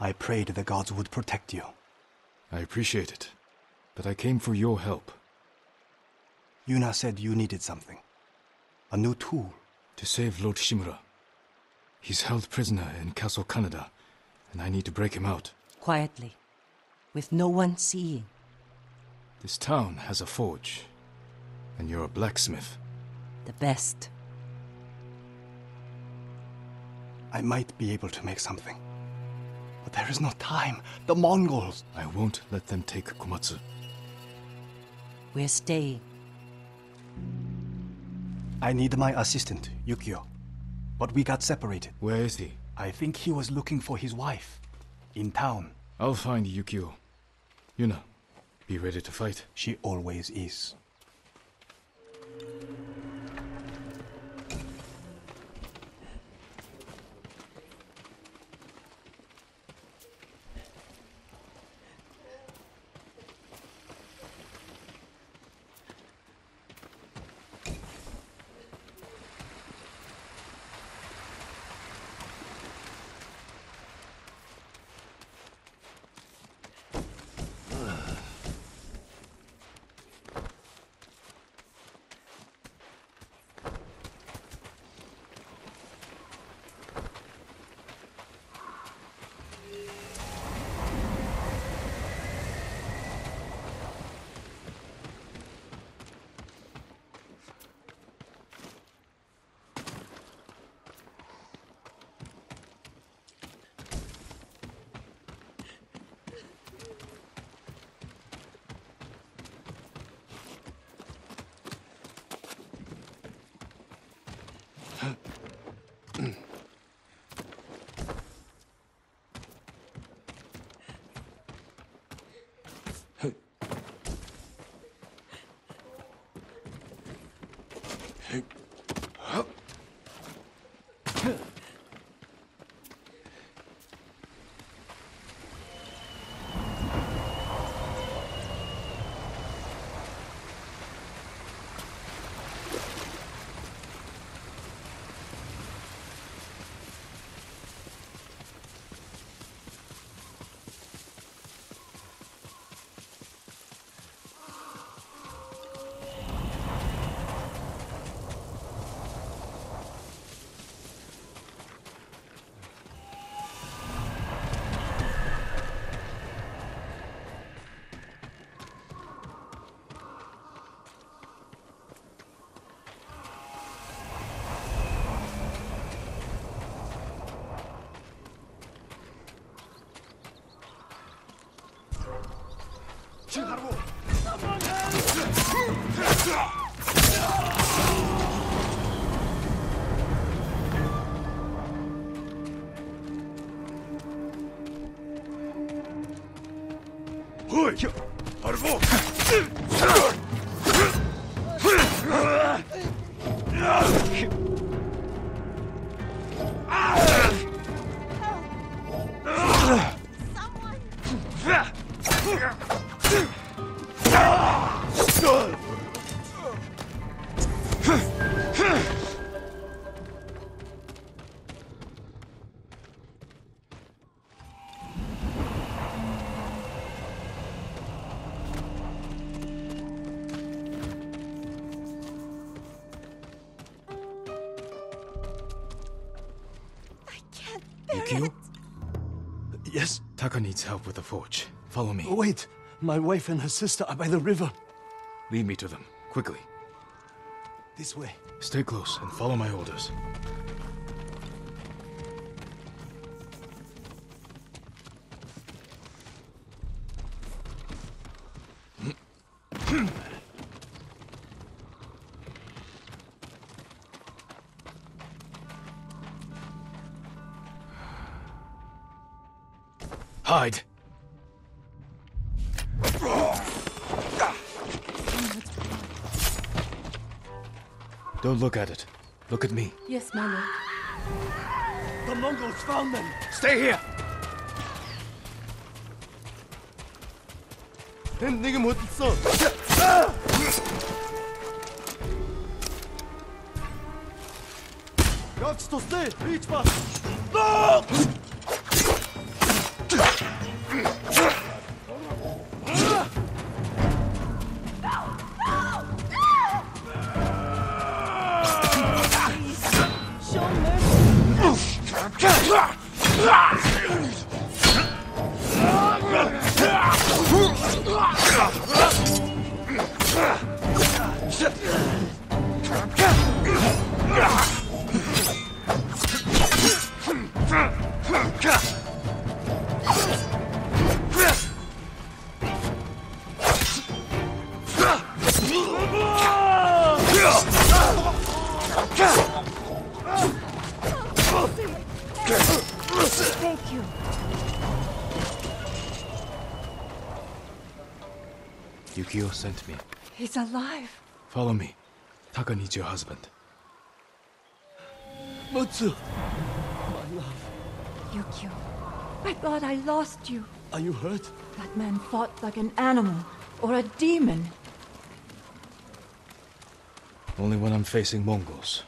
I prayed the gods would protect you. I appreciate it. But I came for your help. Yuna said you needed something. A new tool. To save Lord Shimura. He's held prisoner in Castle Kaneda, and I need to break him out. Quietly. With no one seeing. This town has a forge. And you're a blacksmith. The best. I might be able to make something. But there is no time. The Mongols. I won't let them take Komatsu. We're staying. I need my assistant, Yukio. But we got separated. Where is he? I think he was looking for his wife. In town. I'll find Yukio. Yuna, be ready to fight. She always is. I can't bear Yukio? it. Yes? Taka needs help with the forge. Follow me. Wait. My wife and her sister are by the river. Lead me to them, quickly. This way. Stay close and follow my orders. Don't look at it. Look at me. Yes, my lord. The Mongols found them. Stay here! 내 못 있어. Как сто стей? Рич вас! Show Sent me. He's alive. Follow me. Taka needs your husband. Mutsu! My love. Yukio, I thought I lost you. Are you hurt? That man fought like an animal or a demon. Only when I'm facing Mongols.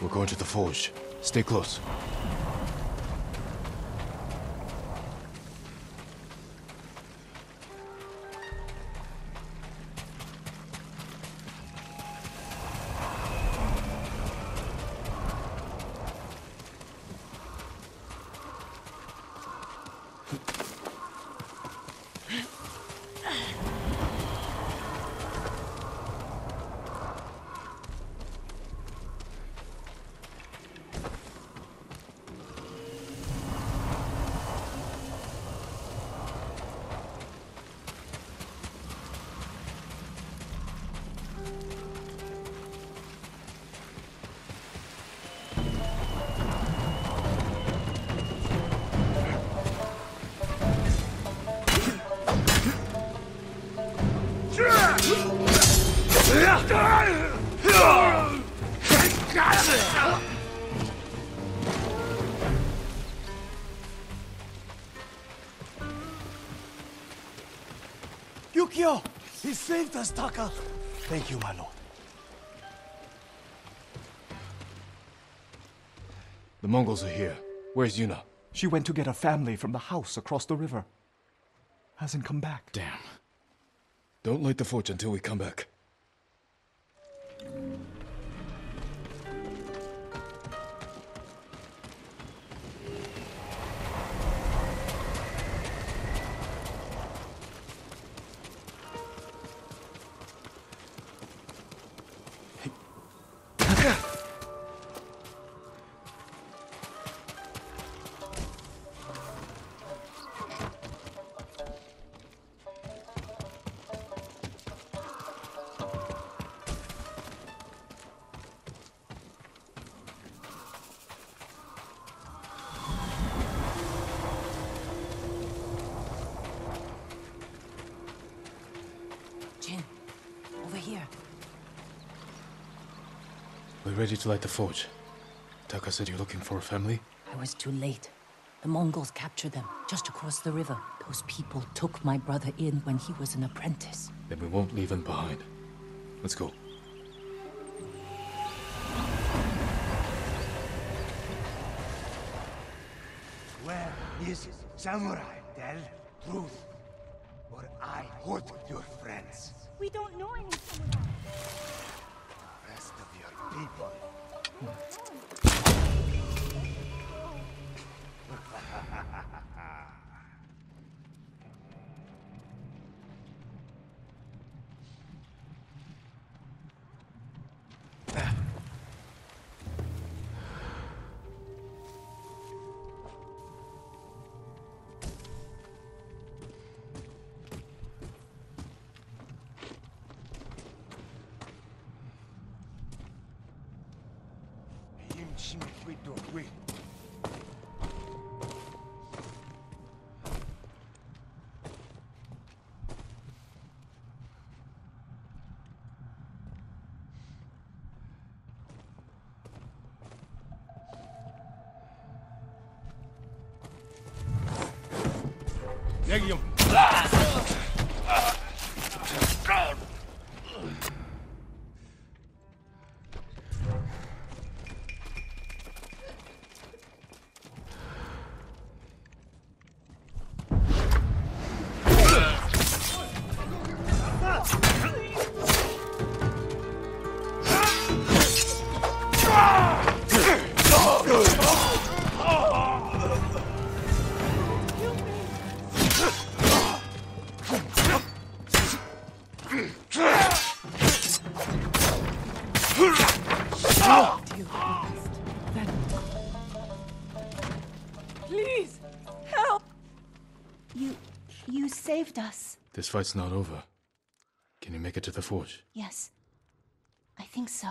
We're going to the forge. Stay close. Saved us, Taka! Thank you, my lord. The Mongols are here. Where's Yuna? She went to get her family from the house across the river. Hasn't come back. Damn. Don't light the forge until we come back. Ready to light the forge. Taka said you're looking for a family? I was too late. The Mongols captured them just across the river. Those people took my brother in when he was an apprentice. Then we won't leave him behind. Let's go. Where is Samurai? Tell truth. suis afraid to agree. Negium. This fight's not over. Can you make it to the forge? Yes. I think so.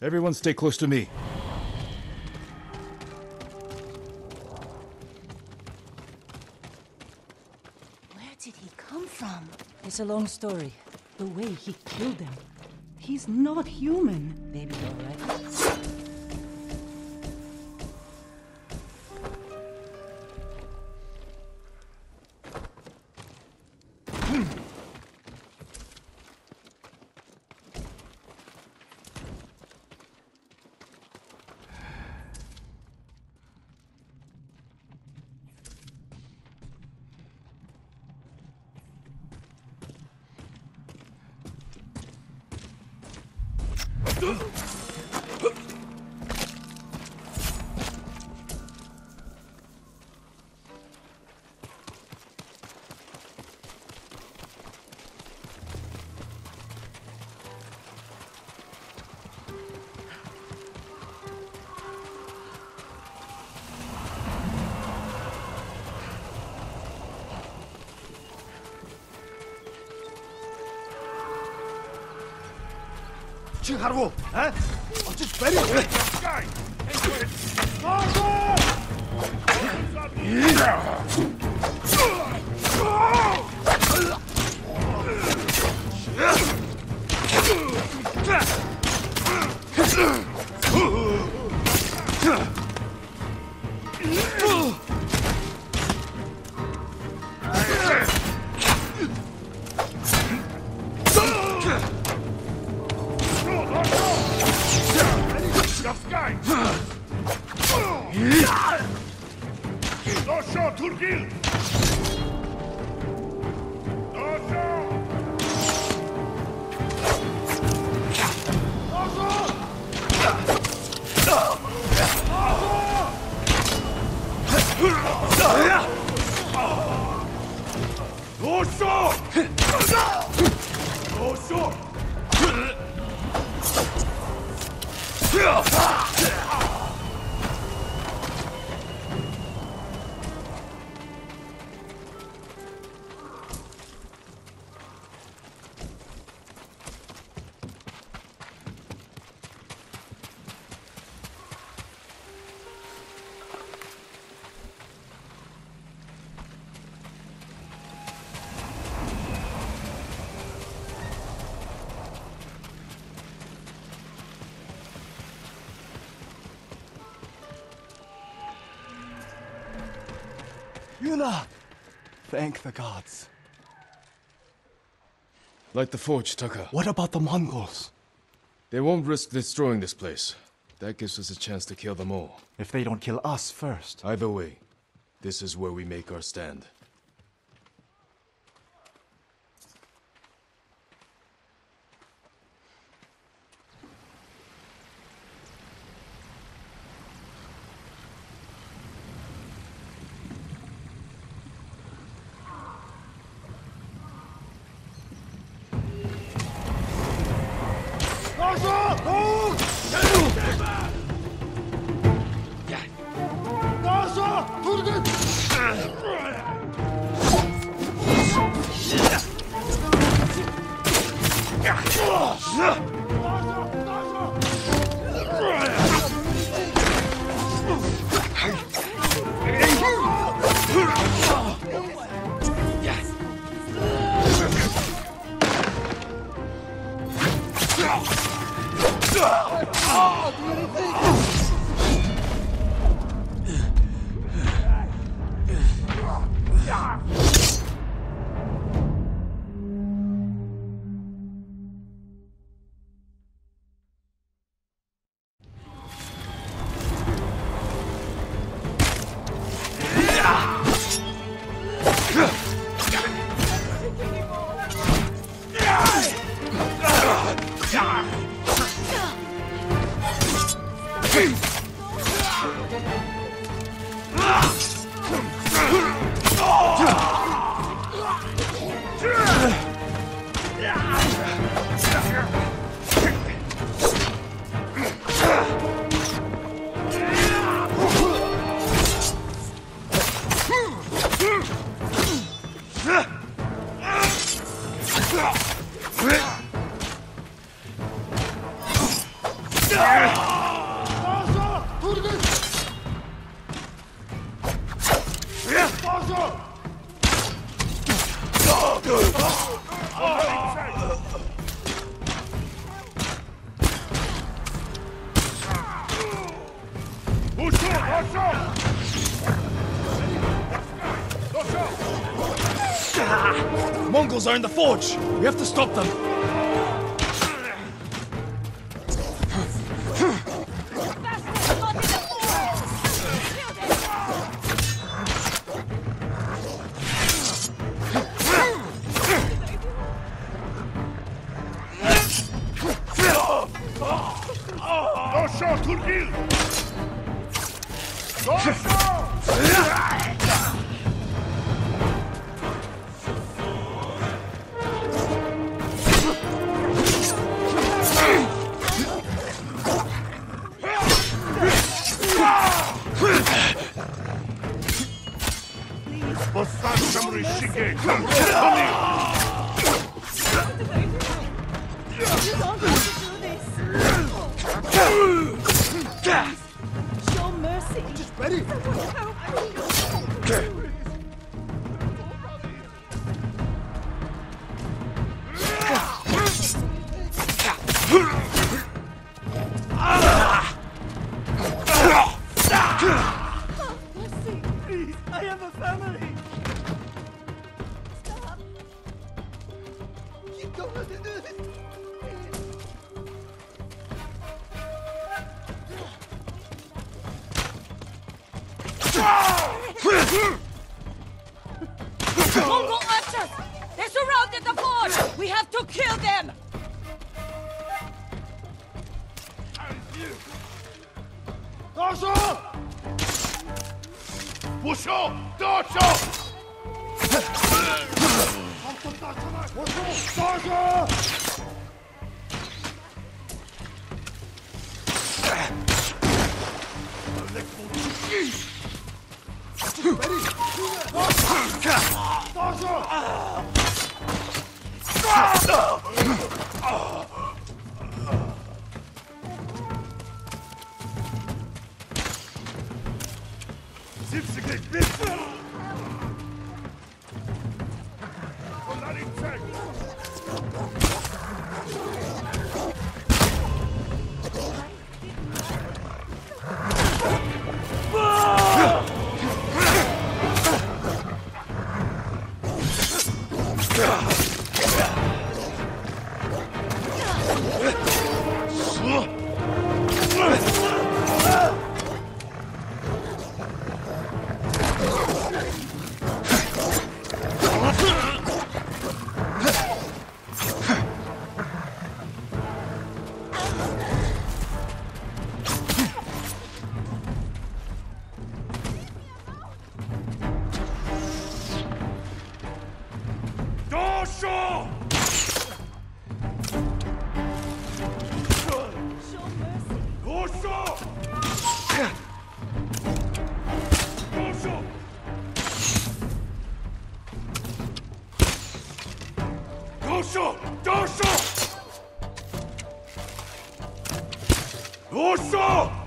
Everyone stay close to me. Where did he come from? It's a long story. The way he killed them. He's not human. Maybe all right. 지금 가라고! Huh? i just bet it. Go! Into it! Marvel! Yuna! Thank the gods. Light the forge, Taka. What about the Mongols? They won't risk destroying this place. That gives us a chance to kill them all. If they don't kill us first. Either way, this is where we make our stand. Forge! We have to stop them! Take! Surrounded the forge! We have to kill them! Ushu! Ushu! Zipsigek, Dosho! おっし。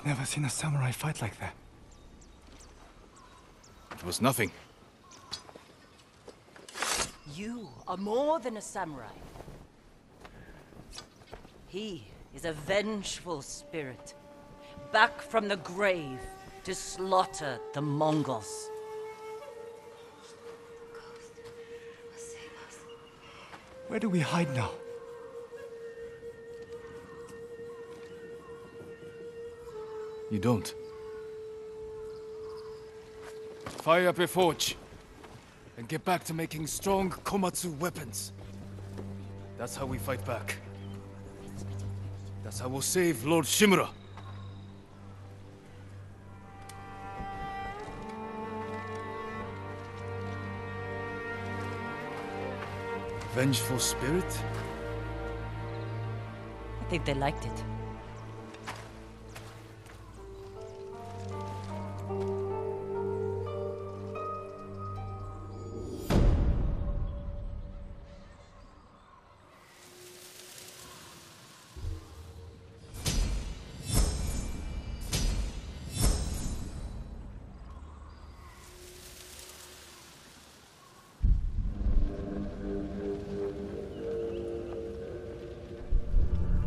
I've never seen a samurai fight like that. It was nothing. You are more than a samurai. He is a vengeful spirit, back from the grave to slaughter the Mongols. Where do we hide now? You don't. Fire up a forge. And get back to making strong Komatsu weapons. That's how we fight back. That's how we'll save Lord Shimura. Vengeful spirit? I think they liked it.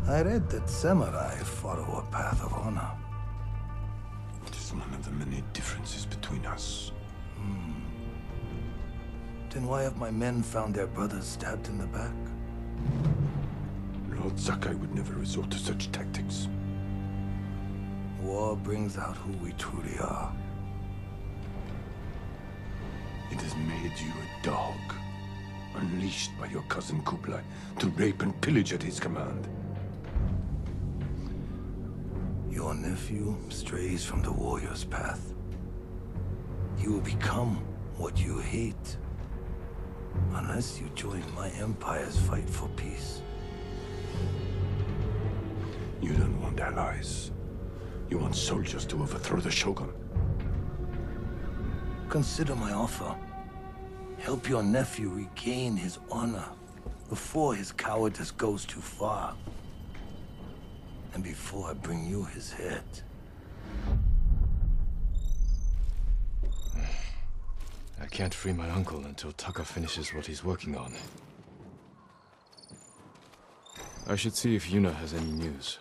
I read that samurai follow a path of honor. It is one of the many differences between us. Hmm. Then why have my men found their brothers stabbed in the back? Lord Sakai would never resort to such tactics. War brings out who we truly are. It has made you a dog, unleashed by your cousin Kublai to rape and pillage at his command. Nephew strays from the warrior's path. You will become what you hate. Unless you join my empire's fight for peace. You don't want allies. You want soldiers to overthrow the Shogun. Consider my offer. Help your nephew regain his honor before his cowardice goes too far. And before I bring you his head. I can't free my uncle until Taka finishes what he's working on. I should see if Yuna has any news.